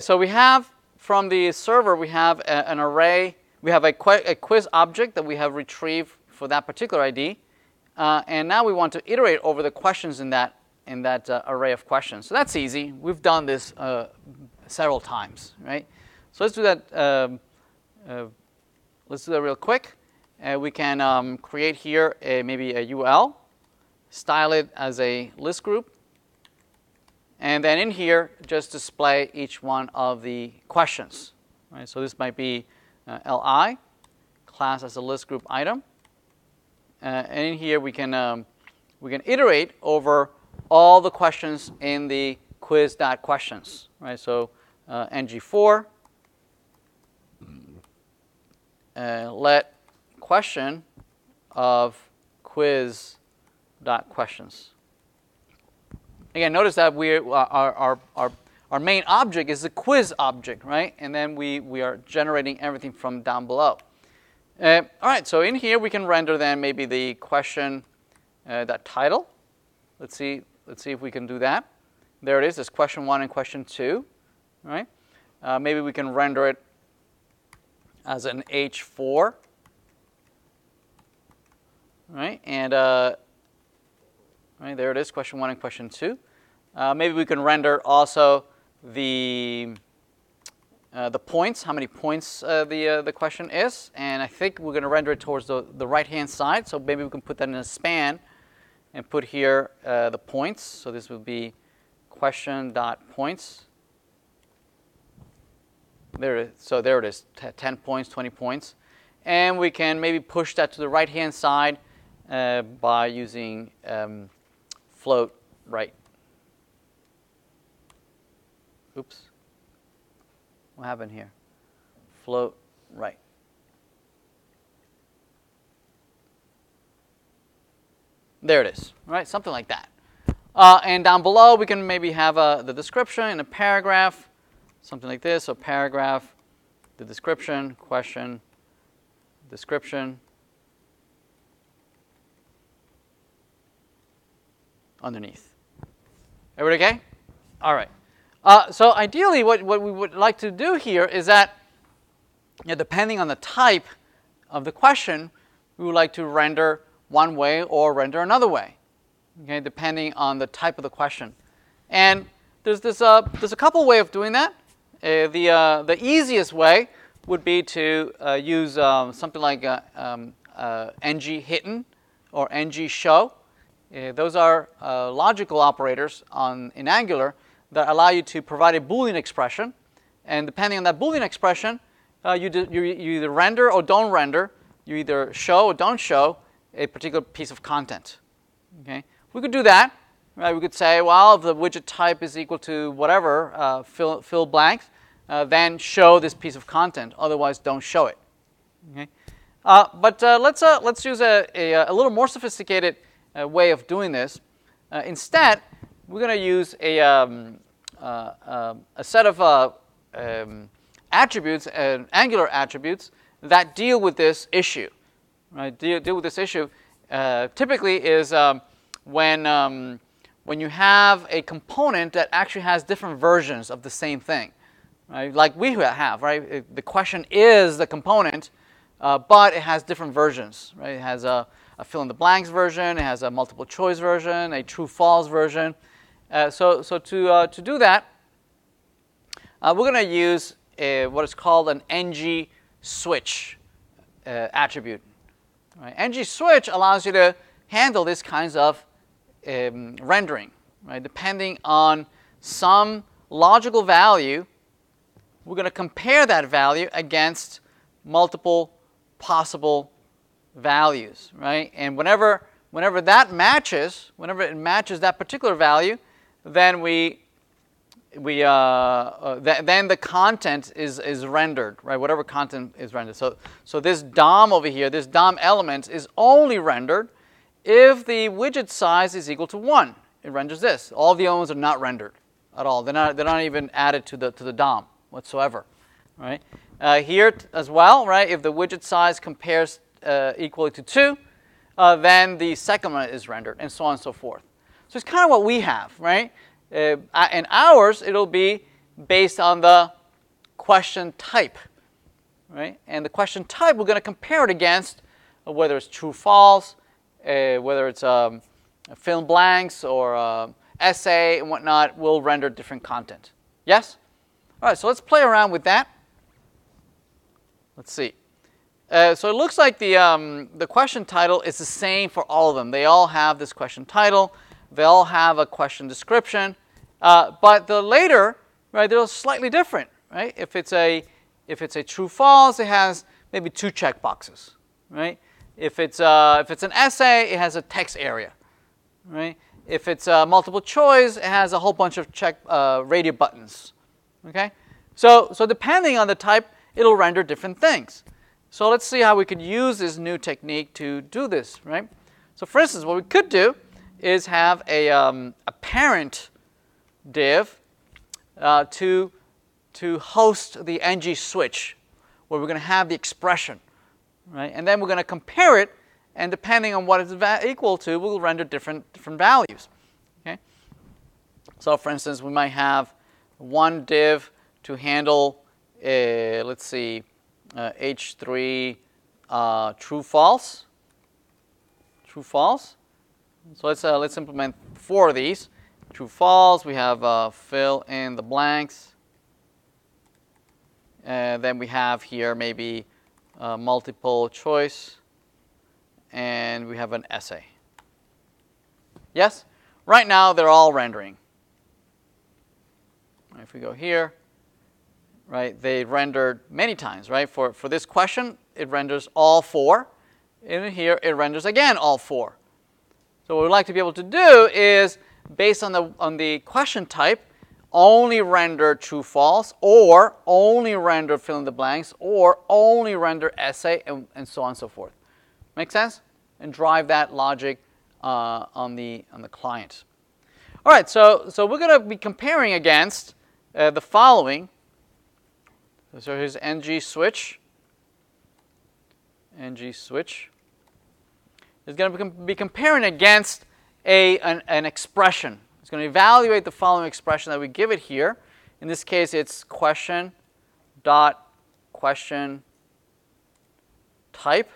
So we have from the server, we have a, an array, we have a, a, quiz object that we have retrieved for that particular ID. Uh, and now we want to iterate over the questions in that, in that uh, array of questions. So that's easy. We've done this uh, several times, right? So let's do that. Um, uh, let's do that real quick. Uh, we can um, create here a, maybe a UL, style it as a list group, and then in here, just display each one of the questions. Right? So this might be uh, LI, class as a list group item. Uh, and in here, we can, um, we can iterate over all the questions in the quiz.questions. Right? So uh, ngFor, uh, let question of quiz.questions. Again, notice that we uh, our, our, our, our main object is the quiz object, right? And then we, we are generating everything from down below. Uh, all right, so in here we can render then maybe the question, uh, that title. Let's see, let's see if we can do that. There it is, it's question one and question two, right? Uh, maybe we can render it as an H4, right? And uh, Right, there it is, question one and question two. Uh, maybe we can render also the, uh, the points, how many points uh, the, uh, the question is. And I think we're going to render it towards the, the right-hand side. So maybe we can put that in a span and put here uh, the points. So this would be question dot points. There it is. So there it is, 10 points, 20 points. And we can maybe push that to the right-hand side uh, by using um, float right. Oops. What happened here? Float right. There it is, right? Something like that. Uh, and down below, we can maybe have uh, the description in a paragraph, something like this. So paragraph, the description, question, description, underneath. Everybody okay? All right. Uh, so ideally, what, what we would like to do here is that, you know, depending on the type of the question, we would like to render one way or render another way, okay, depending on the type of the question. And there's, this, uh, there's a couple way of doing that. Uh, the, uh, the easiest way would be to uh, use um, something like uh, um, uh, ng hidden or ng show. Those are logical operators on, in Angular that allow you to provide a Boolean expression. And depending on that Boolean expression, uh, you, do, you, you, either render or don't render. You either show or don't show a particular piece of content. Okay? We could do that. Right? We could say, well, if the widget type is equal to whatever, uh, fill, fill blanks, uh, then show this piece of content. Otherwise, don't show it. Okay? Uh, but let's, let's use a, a, a little more sophisticated uh, way of doing this. Uh, instead, we're going to use a, um, uh, um, a set of uh, um, attributes, and Angular attributes, that deal with this issue. Right? Deal, deal with this issue uh, typically is um, when, um, when you have a component that actually has different versions of the same thing. Right? Like we have, right? The question is the component, uh, but it has different versions, right? It has a a fill in the blanks version, it has a multiple choice version, a true false version. Uh, so, so to, uh, to do that, uh, we're going to use a, what is called an ng switch uh, attribute. Right? ng switch allows you to handle these kinds of um, rendering. Right? Depending on some logical value, we're going to compare that value against multiple possible values, right? And whenever, whenever that matches, whenever it matches that particular value, then we, we, uh, uh, th then the content is, is rendered, right? Whatever content is rendered. So, so this DOM over here, this DOM element is only rendered if the widget size is equal to 1. It renders this. All the elements are not rendered at all. They're not, they're not even added to the, to the DOM whatsoever, right? Uh, here as well, right, if the widget size compares uh, equal to 2, uh, then the second one is rendered, and so on and so forth. So it's kind of what we have, right? Uh, in ours, it'll be based on the question type, right? And the question type, we're going to compare it against whether it's true, false, uh, whether it's um, fill blanks or uh, essay and whatnot, will render different content. Yes? All right, so let's play around with that. Let's see. Uh, so it looks like the, um, the question title is the same for all of them. They all have this question title. They all have a question description. Uh, but the later, right, they're slightly different, right? If it's a, if it's a true false, it has maybe two check boxes, right? If it's, uh, if it's an essay, it has a text area, right? If it's a multiple choice, it has a whole bunch of check uh, radio buttons, okay? So, so depending on the type, it'll render different things. So let's see how we could use this new technique to do this, right? So for instance, what we could do is have a, um, a parent div uh, to, to host the ng switch, where we're going to have the expression, right? And then we're going to compare it, and depending on what it's equal to, we'll render different, different values, okay? So for instance, we might have one div to handle, uh, let's see, uh, H3 uh, true false, true false. So let's, uh, let's implement four of these. True false, we have uh, fill in the blanks. And then we have here maybe uh, multiple choice. And we have an essay. Yes? Right now they're all rendering. If we go here, right, they rendered many times, right? For, for this question, it renders all four. In here, it renders again all four. So what we'd like to be able to do is, based on the, on the question type, only render true false, or only render fill in the blanks, or only render essay, and, and so on and so forth. Make sense? And drive that logic uh, on, the, on the client. All right, so, so we're going to be comparing against uh, the following. So here's ng switch. ng switch is going to be comparing against a, an, an expression. It's going to evaluate the following expression that we give it here. In this case, it's question dot question type.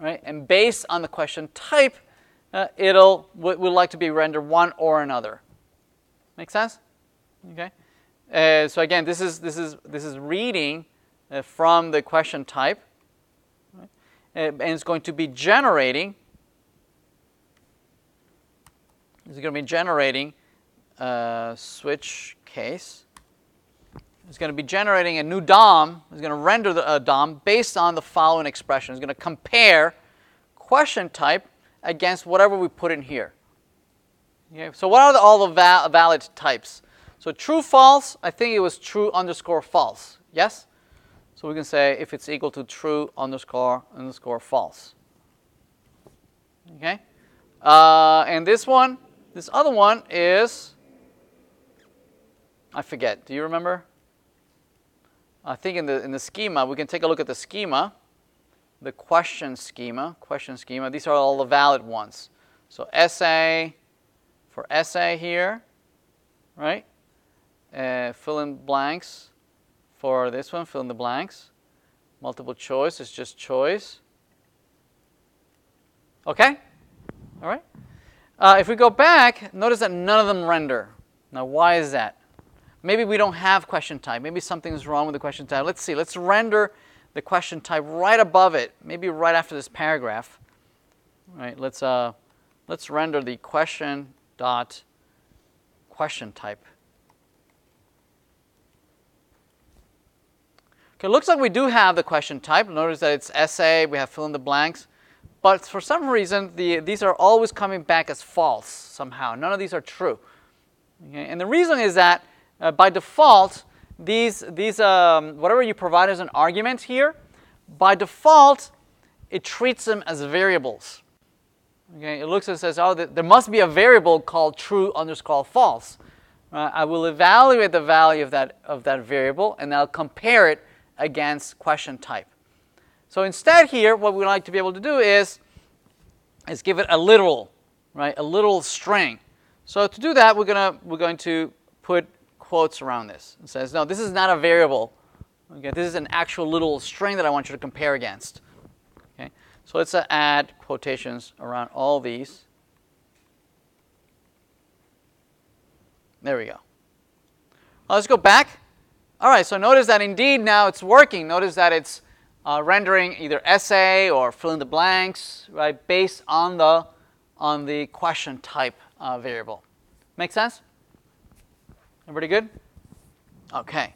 Right? And based on the question type, uh, it'll would like to be rendered one or another. Make sense? Okay. Uh, so again, this is, this is, this is reading uh, from the question type. Uh, and it's going to be generating, it's going to be generating a switch case. It's going to be generating a new DOM. It's going to render the DOM based on the following expression. It's going to compare question type against whatever we put in here. Okay, so what are the, all the val valid types? So true, false, I think it was true underscore false. Yes? So we can say if it's equal to true underscore underscore false. Okay? Uh, and this one, this other one is, I forget. Do you remember? I think in the, in the schema, we can take a look at the schema, the question schema, question schema. These are all the valid ones. So essay, for essay here, right? uh, fill in blanks for this one, fill in the blanks. Multiple choice is just choice. Okay? All right? Uh, if we go back, notice that none of them render. Now, why is that? Maybe we don't have question type. Maybe something's wrong with the question type. Let's see. Let's render the question type right above it, maybe right after this paragraph. All right, let's, uh, let's render the question dot question type. Okay, looks like we do have the question type. Notice that it's essay, we have fill in the blanks. But for some reason, the, these are always coming back as false somehow. None of these are true. Okay? And the reason is that uh, by default, these, these um, whatever you provide as an argument here, by default, it treats them as variables. Okay, it looks and says, oh, there must be a variable called true underscore false. Uh, I will evaluate the value of that, of that variable, and I'll compare it against question type. So instead here, what we like to be able to do is, is give it a literal, right? A literal string. So to do that, we're gonna we're going to put quotes around this. It says, no, this is not a variable. Okay, this is an actual little string that I want you to compare against. Okay, so let's uh, add quotations around all these. There we go. Let's go back. All right, so notice that indeed now it's working. Notice that it's uh, rendering either essay or fill in the blanks, right, based on the on the question type uh, variable. Make sense? Everybody good? Okay.